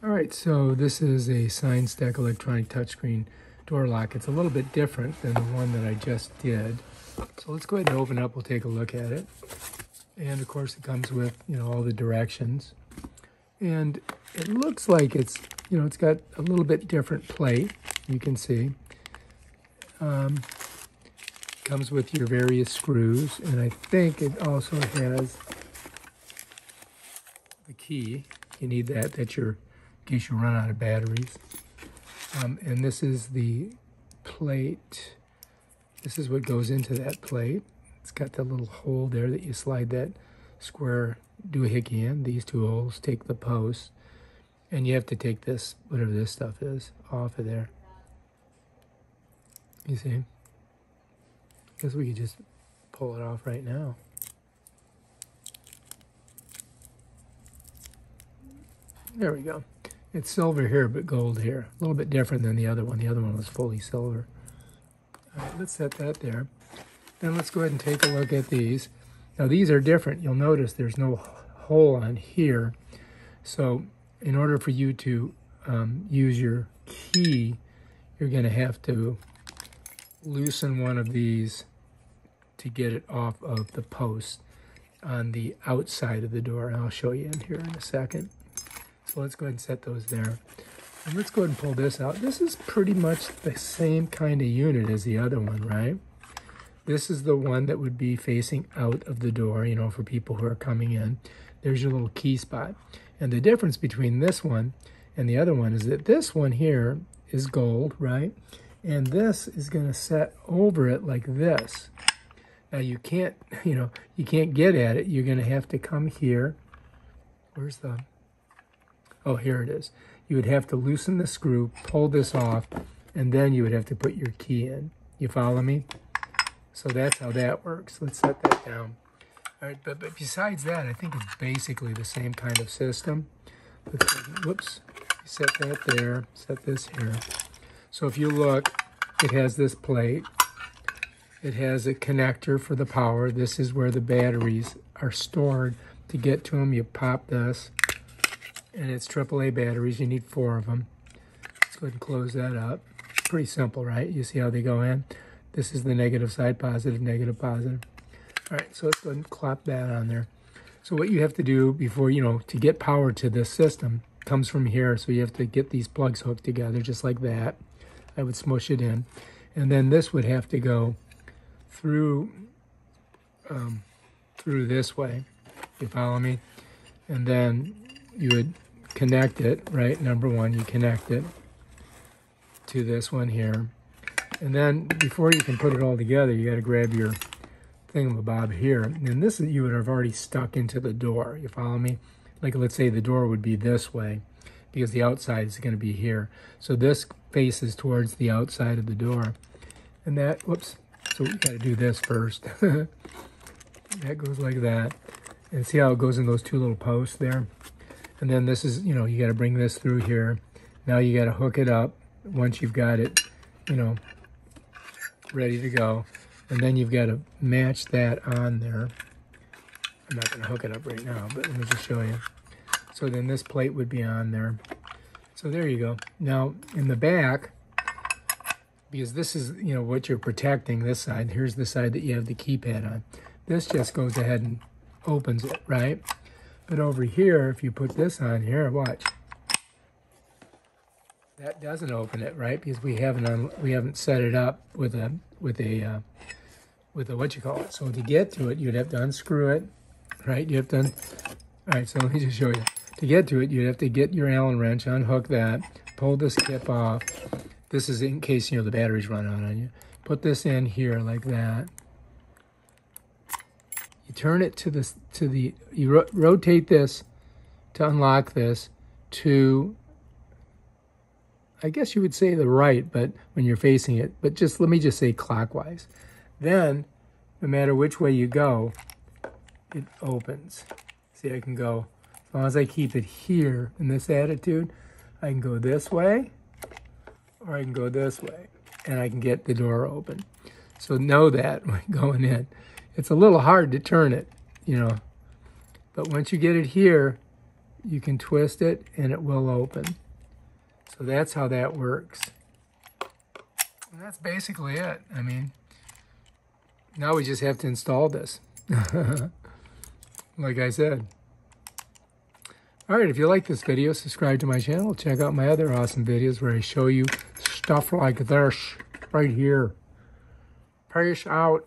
All right, so this is a Signstek electronic touchscreen door lock. It's a little bit different than the one that I just did. So let's go ahead and open up. We'll take a look at it. And of course it comes with, you know, all the directions. And it looks like it's, you know, it's got a little bit different plate, you can see. Um, comes with your various screws. And I think it also has the key. You need that. That's your case you run out of batteries. Um, and this is the plate. This is what goes into that plate. It's got that little hole there that you slide that square doohickey in. These two holes take the post. And you have to take this, whatever this stuff is, off of there. You see? I guess we could just pull it off right now. There we go. It's silver here, but gold here. A little bit different than the other one. The other one was fully silver. All right, let's set that there. Then let's go ahead and take a look at these. Now these are different. You'll notice there's no hole on here. So in order for you to um, use your key, you're going to have to loosen one of these to get it off of the post on the outside of the door. And I'll show you in here in a second. So let's go ahead and set those there. And let's go ahead and pull this out. This is pretty much the same kind of unit as the other one, right? This is the one that would be facing out of the door, you know, for people who are coming in. There's your little key spot. And the difference between this one and the other one is that this one here is gold, right? And this is going to set over it like this. Now you can't, you know, you can't get at it. You're going to have to come here. Where's the, oh, here it is. You would have to loosen the screw, pull this off, and then you would have to put your key in. You follow me? So that's how that works. Let's set that down. All right, but, but besides that, I think it's basically the same kind of system. Whoops, set that there, set this here. So if you look, it has this plate. It has a connector for the power. This is where the batteries are stored. To get to them, you pop this, and it's AAA batteries. You need four of them. Let's go ahead and close that up. Pretty simple, right? You see how they go in? This is the negative side, positive, negative, positive. All right, so let's go ahead and clap that on there. So what you have to do before, you know, to get power to this system comes from here. So you have to get these plugs hooked together just like that. I would smush it in. And then this would have to go through um, through this way. You follow me? And then you would connect it, right? Number one, you connect it to this one here. And then before you can put it all together, you got to grab your thingamabob here. And this is you would have already stuck into the door. You follow me? Like let's say the door would be this way because the outside is going to be here. So this faces towards the outside of the door. And that, whoops, so we got to do this first. that goes like that. And see how it goes in those two little posts there? And then this is, you know, you got to bring this through here. Now you got to hook it up once you've got it, you know, ready to go. And then you've got to match that on there. I'm not going to hook it up right now, but let me just show you. So then this plate would be on there. So there you go. Now in the back, because this is, you know, what you're protecting, this side. Here's the side that you have the keypad on. This just goes ahead and opens it, right? But over here, if you put this on here, watch. That doesn't open it, right? Because we haven't we haven't set it up with a with a uh, with a what you call it. So to get to it, you'd have to unscrew it, right? You have to. all right, so let me just show you. To get to it, you'd have to get your Allen wrench, unhook that, pull this kip off. This is in case you know the batteries run out on you. Put this in here like that. Turn it to this to the you ro rotate this to unlock this to I guess you would say the right, but when you're facing it, but just let me just say clockwise. Then, no matter which way you go, it opens. See, I can go, as long as I keep it here in this attitude, I can go this way, or I can go this way, and I can get the door open. So know that when going in. It's a little hard to turn it, you know, but once you get it here, you can twist it and it will open. So that's how that works. And that's basically it. I mean, now we just have to install this. like I said. All right, if you like this video, subscribe to my channel. Check out my other awesome videos where I show you stuff like this right here. Peace out.